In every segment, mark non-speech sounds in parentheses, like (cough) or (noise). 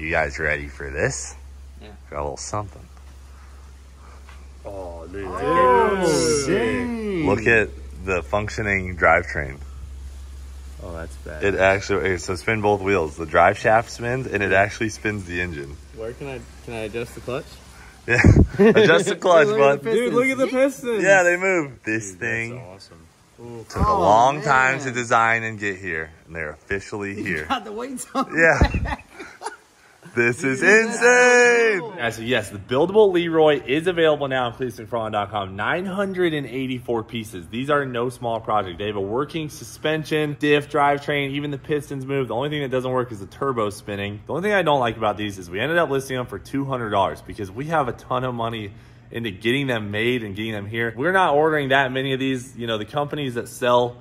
you guys ready for this? Yeah. Got a little something. Oh, dude. Oh, game dang. Look at the functioning drivetrain. Oh, that's bad. It actually, so spin both wheels. The drive shaft spins and it actually spins the engine. Where can I can I adjust the clutch? Yeah. (laughs) Adjust the (laughs) clutch, Look bud. Dude, look at the pistons. Yeah, they move. This Dude, thing That's awesome. took a Oh, long time to design and get here. And they're officially (laughs) here. Got the weights on. Yeah. This is insane. Yeah, so yes, the buildable Leroy is available now on CleetusMcFarland.com. 984 pieces. These are no small project. They have a working suspension, diff, drivetrain, even the pistons move. The only thing that doesn't work is the turbo spinning. The only thing I don't like about these is we ended up listing them for $200 because we have a ton of money into getting them made and getting them here. We're not ordering that many of these. You know, the companies that sell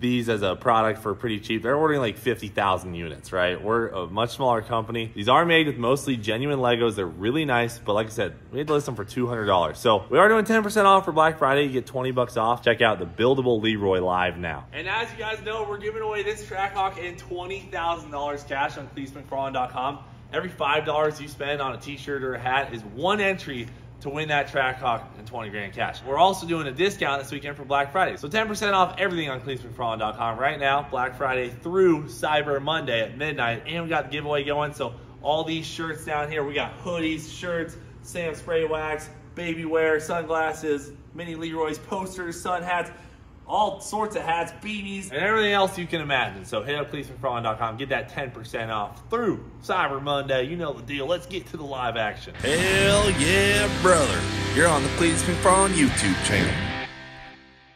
these as a product for pretty cheap. They're ordering like 50,000 units, right? We're a much smaller company. These are made with mostly genuine Legos. They're really nice, but like I said, we had to list them for $200. So we are doing 10% off for Black Friday. You get 20 bucks off. Check out the buildable Leroy live now. And as you guys know, we're giving away this Trackhawk and $20,000 cash on CleetusMcFarland.com. Every $5 you spend on a t-shirt or a hat is one entry to win that Trackhawk and 20 grand cash. We're also doing a discount this weekend for Black Friday. So 10% off everything on CleetusMcFarland.com right now, Black Friday through Cyber Monday at midnight. And we got the giveaway going. So all these shirts down here, we got hoodies, shirts, Sam spray wax, baby wear, sunglasses, mini Leroy's posters, sun hats, all sorts of hats, beanies, and everything else you can imagine. So hit up CleetusMcFarland.com, get that 10% off through Cyber Monday. You know the deal. Let's get to the live action. Hell yeah, brother. You're on the Cleetus McFarland YouTube channel.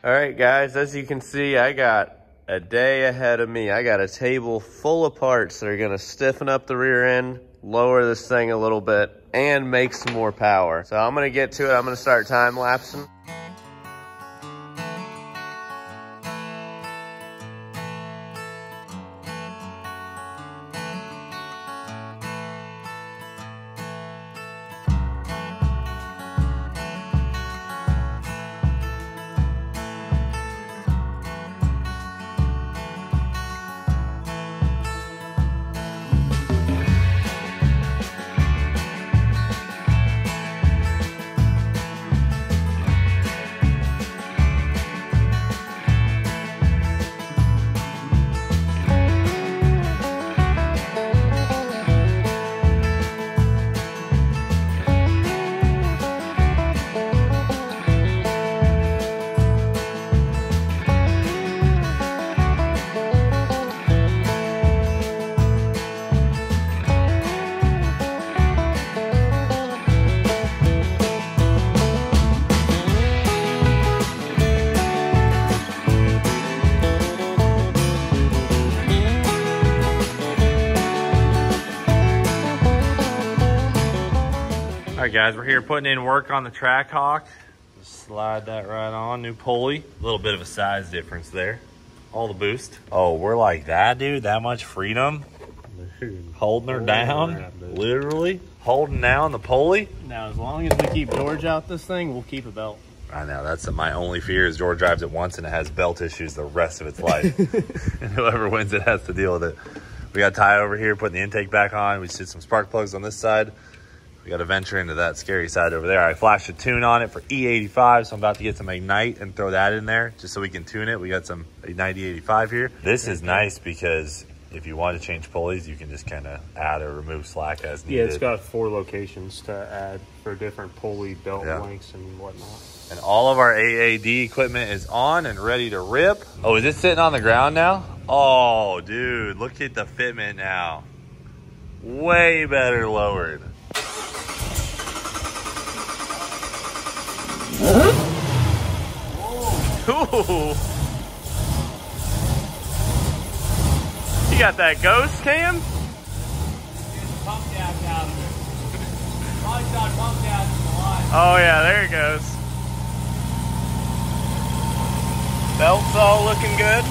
All right, guys, as you can see, I got a day ahead of me. I got a table full of parts that are gonna stiffen up the rear end, lower this thing a little bit, and make some more power. So I'm gonna get to it. I'm gonna start time lapsing. Guys, we're here putting in work on the Trackhawk. Just slide that right on. New pulley. A little bit of a size difference there. All the boost. Oh, we're like that, dude. That much freedom. Holding her down. Literally. Holding down the pulley. Now, as long as we keep George out this thing, we'll keep a belt. I know. That's my only fear is George drives it once and it has belt issues the rest of its life. (laughs) and whoever wins it has to deal with it. We got Ty over here putting the intake back on. We did some spark plugs on this side. We got to venture into that scary side over there. I flashed a tune on it for E85, so I'm about to get some Ignite and throw that in there just so we can tune it. We got some Ignite E85 here. This is nice because if you want to change pulleys, you can just kind of add or remove slack as needed. Yeah, it's got four locations to add for different pulley belt Yeah. lengths and whatnot. And all of our AAD equipment is on and ready to rip. Oh, is it sitting on the ground now? Oh, dude, look at the fitment now. Way better lowered. Ooh. You got that ghost cam? Oh yeah, there it goes. Belt's all looking good.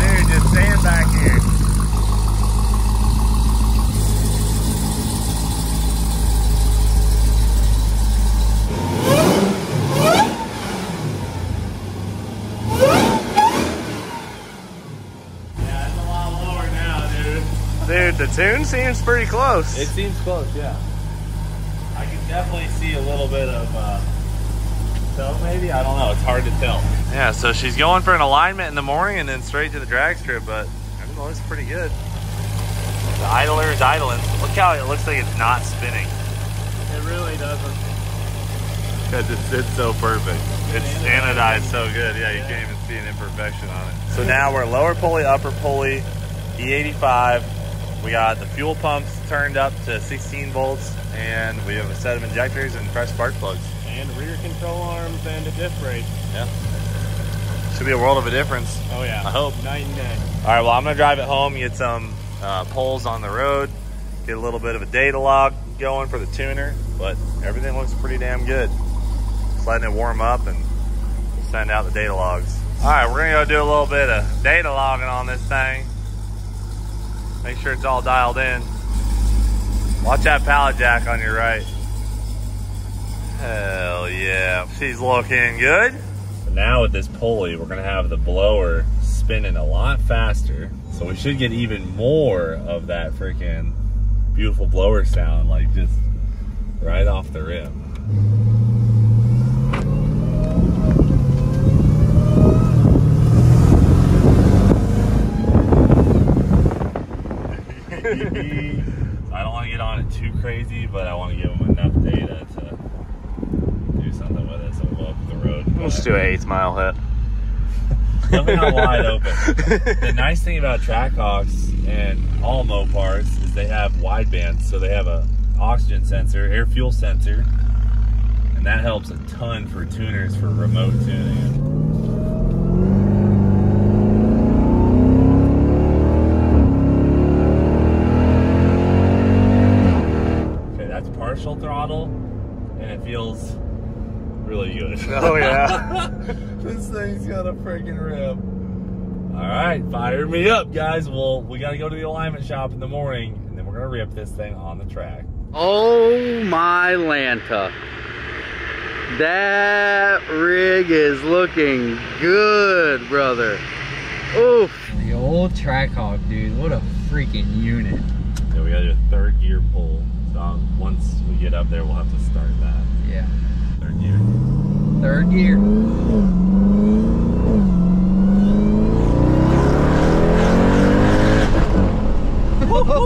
Dude, just stand back here. Yeah, it's a lot lower now. Tune seems pretty close. It seems close, yeah. I can definitely see a little bit of uh, toe, maybe. I don't know. It's hard to tell. Yeah, so she's going for an alignment in the morning and then straight to the drag strip, but everything looks pretty good. The idler is idling. Look how it looks like it's not spinning. it really doesn't. Because it sits so perfect. It's anodized so good. Yeah, you can't even see an imperfection on it. So now we're lower pulley, upper pulley, E85. We got the fuel pumps turned up to 16 volts, and we have a set of injectors and fresh spark plugs. And rear control arms and a diff brake. Yeah. Should be a world of a difference. Oh yeah. I hope. Night and day. All right, well, I'm gonna drive it home, get some uh, poles on the road, get a little bit of a data log going for the tuner, but everything looks pretty damn good. Just letting it warm up and send out the data logs. All right, we're gonna go do a little bit of data logging on this thing. Make sure it's all dialed in. Watch that pallet jack on your right. Hell yeah, she's looking good. Now with this pulley, we're gonna have the blower spinning a lot faster. So we should get even more of that freaking beautiful blower sound, like just right off the rim. I don't want to get on it too crazy, but I want to give them enough data to do something with it. So we'll go up the road. Let's do an eighth mile hit. Wide open. (laughs) The nice thing about Trackhawks and all Mopars is they have wideband, so they have a oxygen sensor, air fuel sensor, and that helps a ton for tuners for remote tuning. Freaking rip. All right, fire me up, guys. Well, we got to go to the alignment shop in the morning, and then we're gonna rip this thing on the track. Oh my Lanta. That rig is looking good, brother. Oof. The old Trackhawk, dude. What a freaking unit. Yeah, we got to do a third gear pull. So once we get up there, we'll have to start that Yeah. third gear. Third gear.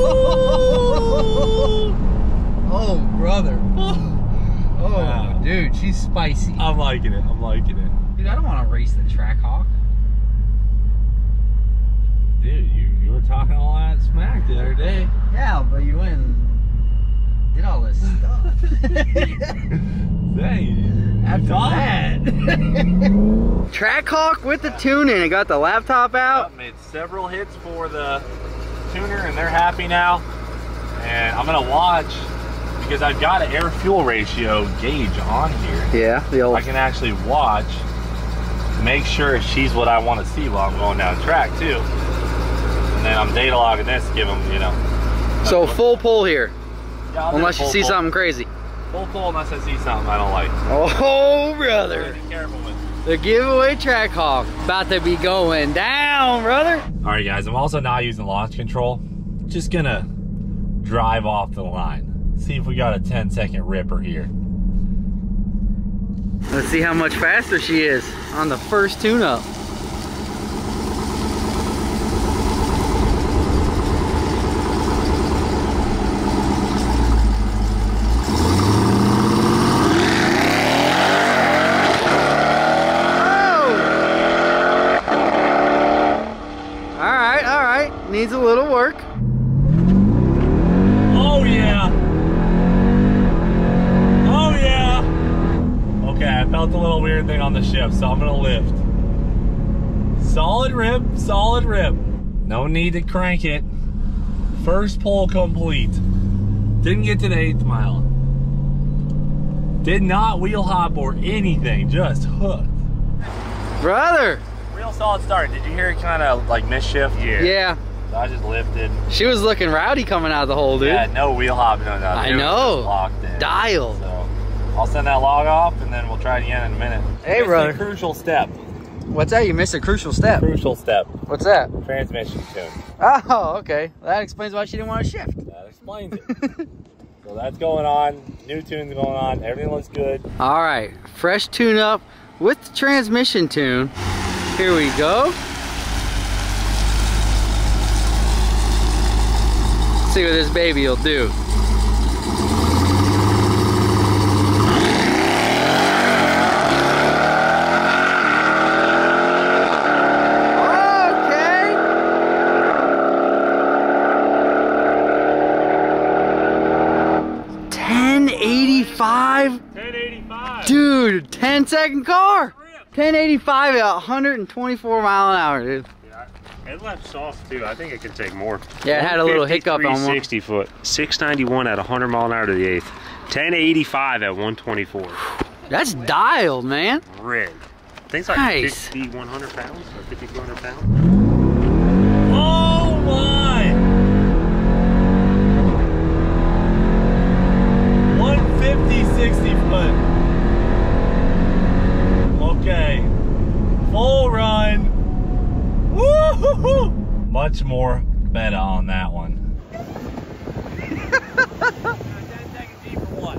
(laughs) oh, brother. (laughs) Oh, Wow. dude, she's spicy. I'm liking it. I'm liking it, Dude, I don't want to race the track hawk. dude. You you were talking all that smack the other day. Yeah, but you went and did all this (laughs) stuff. Dang, After you talk. that. Trackhawk with the tune in. It got the laptop out. Yep, made several hits for the tuner and they're happy now. And I'm gonna watch because I've got an air fuel ratio gauge on here. Yeah, the old. I can actually watch make sure she's what I want to see while I'm going down track too. And then I'm data logging this, to give them, you know. So full pull here, Yeah, unless you see pull. something crazy. Full pull unless I see something I don't like. Oh, brother. Be careful with it. The giveaway track Trackhawk about to be going down, brother. All right, guys. I'm also not using launch control. Just gonna drive off the line. See if we got a 10 second ripper here. Let's see how much faster she is on the first tune up. All right, all right. Needs a little work. Oh yeah. Oh yeah. Okay, I felt a little weird thing on the shift, so I'm gonna lift. Solid rip, solid rip. No need to crank it. First pull complete. Didn't get to the eighth mile. Did not wheel hop or anything, just hooked. Brother. Real solid start. Did you hear it kind of like miss shift? Yeah. So I just lifted. She was looking rowdy coming out of the hole, dude. Yeah, no wheel hop, no nothing. I know. Locked in. Dialed. So I'll send that log off and then we'll try it again in a minute. Hey, brother. A crucial step. What's that? You missed a crucial step. Crucial step. What's that? Transmission tune. Oh, okay. That explains why she didn't want to shift. That explains it. (laughs) so that's going on. New tune's going on. Everything looks good. All right, fresh tune up with the transmission tune. Here we go. See what this baby will do. Okay. Ten eighty five. 1085. Dude, 10 second car. 1085 at 124 mile an hour, dude. It left soft too. I think it could take more. Yeah, it had a little hiccup on one. 60 foot. 691 at 100 mile an hour to the eighth. 1085 at 124. That's dialed, man. Red. Things like Nice. 5100 pounds or 5200 pounds. Oh my! 150, 60 foot. Okay. Full run. Woo! Much more beta on that one. 10 second G for what?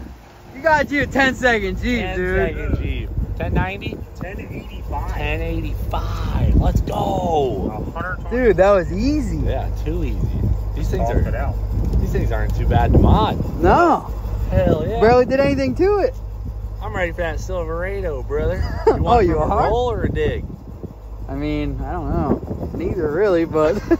You got you a 10 second G, 10 dude. second G. 1090? 1085. 1085. Let's go. Dude, that was easy. Yeah, too easy. These things Bump are These things aren't too bad to mod. No, Hell yeah. barely did anything to it. I'm ready for that Silverado, brother. (laughs) Oh, want you it a are? roll or a dig? I mean, I don't know. Neither really, but. (laughs)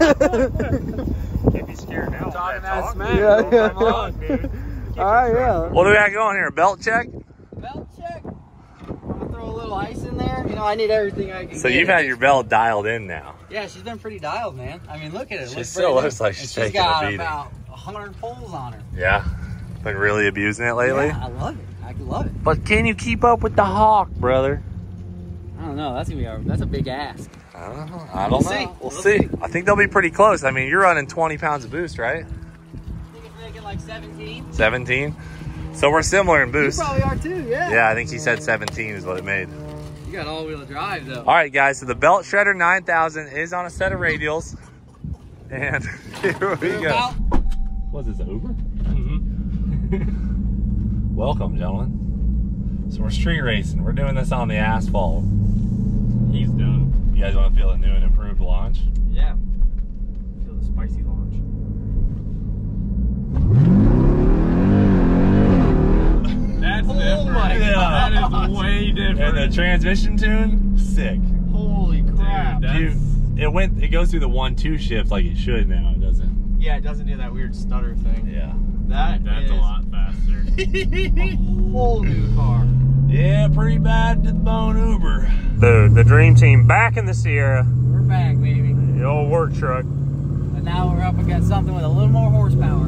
Can't be scared now. Talking That's that smack. Yeah, Don't yeah. (laughs) come on, dude. All right, yeah. What do we got going here? Belt check? Belt check. Want to throw a little ice in there? You know, I need everything I can So get. you've had your belt dialed in now. Yeah, she's been pretty dialed, man. I mean, look at it. She looks still looks like And she's she's taking a beating. She's got about 100 poles on her. Yeah. Been really abusing it lately. Yeah, I love it. I love it. But can you keep up with the hawk, brother? I don't know. That's gonna be a, that's a big ask. I don't know. I We'll don't see. know. We'll, We'll see. see. I think they'll be pretty close. I mean, you're running 20 pounds of boost, right? Like 17. 17. So we're similar in You boost. probably are too. Yeah. Yeah, I think he said 17 is what it made. You got all-wheel drive though. All right, guys. So the Belt Shredder 9000 is on a set of radials, and (laughs) here we We're go. about- Was this an Uber? Mm-hmm. (laughs) Welcome, gentlemen. So we're street racing. We're doing this on the asphalt. He's done. You guys want to feel a new and improved launch? Yeah. Transmission tune, sick. Holy crap. Dude, Dude, it went. It goes through the one-two shift like it should now. It doesn't. yeah, it doesn't do that weird stutter thing. Yeah. That That's is a lot faster. (laughs) a whole new car. Yeah, pretty bad to the bone Uber. The, the dream team back in the Sierra. We're back, baby. The old work truck. But now we're up against something with a little more horsepower.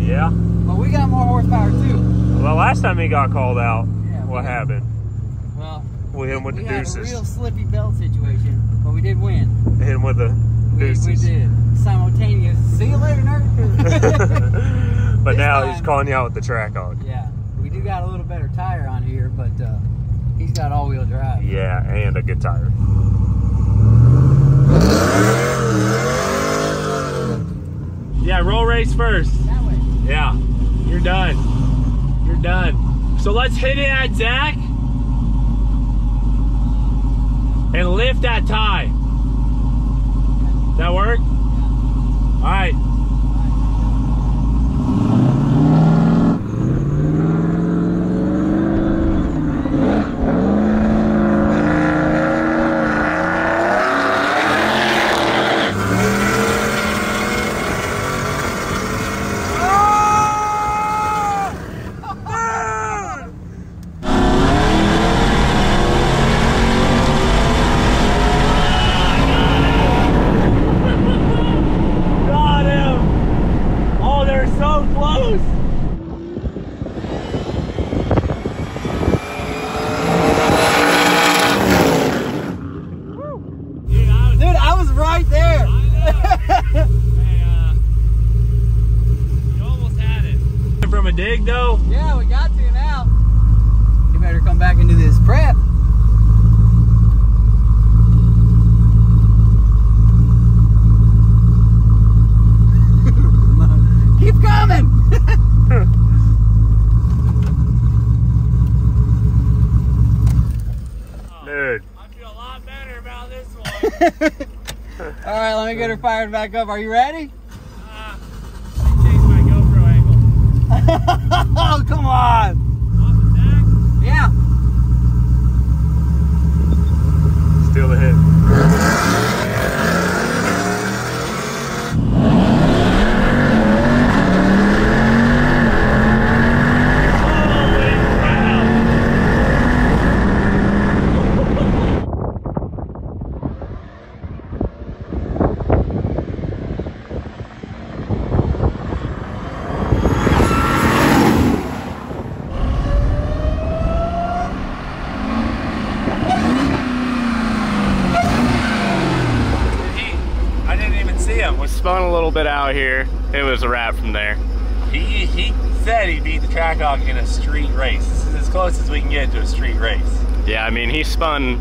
Yeah. But we got more horsepower too. Well, last time he got called out, Yeah. what happened? Well, We hit him with we the had a deuces. real slippy belt situation, but we did win. Hit him with the We, deuces. we did. Simultaneous. See you later, nerd. (laughs) (laughs) but This now time- he's calling you out with the track on. yeah, we do got a little better tire on here, but uh, he's got all-wheel drive. Yeah, and a good tire. Yeah, roll race first. That way. Yeah, you're done. You're done. So let's hit it at Zach and lift that tie. That work? All right. Got him! Oh, they're so close! Dude, I was right there. You almost had it. From a dig though? yeah, we got to now. You better come back and do this prep. Dude, I feel a lot better about this one. (laughs) All right, let me get her fired back up. Are you ready? Uh, let me change my GoPro angle. (laughs) Oh, come on. Off the. Yeah. still the hit. Holy crap. He, I didn't even see him. We spun a little bit out here. It was a wrap from there. He he said he beat the track hawk in a street race. This is as close as we can get to a street race. Yeah, I mean, he spun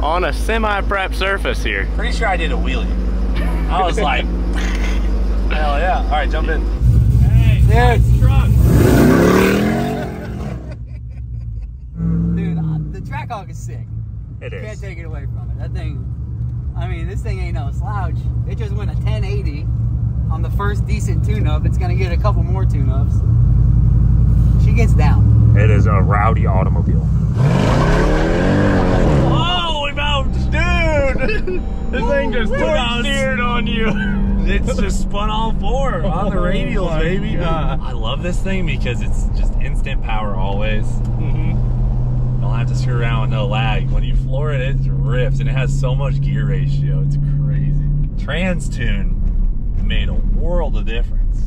on a semi-prep surface here. Pretty sure I did a wheelie. I was like, (laughs) hell yeah. All right, jump in. Hey, nice truck. Dude, the track hawk is sick. It Can't take it away from it. That thing, I mean, this thing ain't no slouch. It just went a 1080 on the first decent tune-up. It's gonna get a couple more tune-ups. She gets down. It is a rowdy automobile. Oh, we bounced, dude. (laughs) This thing just torch steered on you. (laughs) It's just spun all four (laughs) on the Oh radials, my baby. God. I love this thing because it's just instant power always. Mm-hmm. Don't have to screw around with no lag. When you floor it, it rips and it has so much gear ratio. It's crazy. Transtune made a world of difference.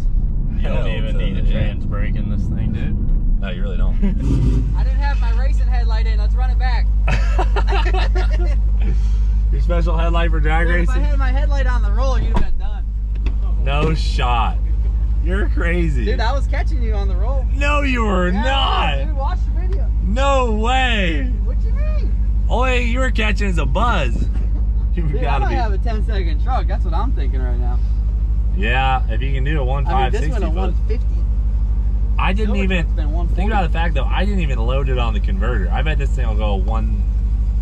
You don't even need a trans brake in this thing, dude. No, you really don't. (laughs) I didn't have my racing headlight in. Let's run it back. (laughs) Your special headlight for drag Dude, if I had my headlight on the roll, you'd have been done. No shot. You're crazy. Dude, I was catching you on the roll. no, you were Yeah, not. Dude, watch the video. No way. What you mean? Only you were catching is a buzz. (laughs) You Dude, I gotta might be. have a 10 second truck. That's what I'm thinking right now. Yeah, if you can do a one I mean, five this sixty. a 150. I didn't even been 140. think about the fact though. I didn't even load it on the converter. I bet this thing will go one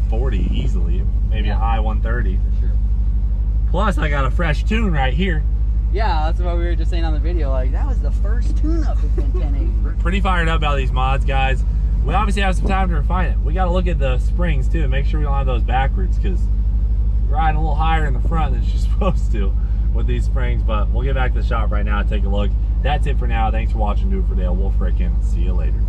forty easily, maybe a Yeah. high one thirty. For sure. Plus, I got a fresh tune right here. Yeah, that's what we were just saying on the video. Like, that was the first tune up that's been 1080. (laughs) Pretty fired up about these mods, guys. We obviously have some time to refine it. We got to look at the springs too, and make sure we don't have those backwards because riding a little higher in the front than you're (laughs) supposed to with these springs. But we'll get back to the shop right now and take a look. That's it for now. Thanks for watching. For Dale. We'll frickin' see you later.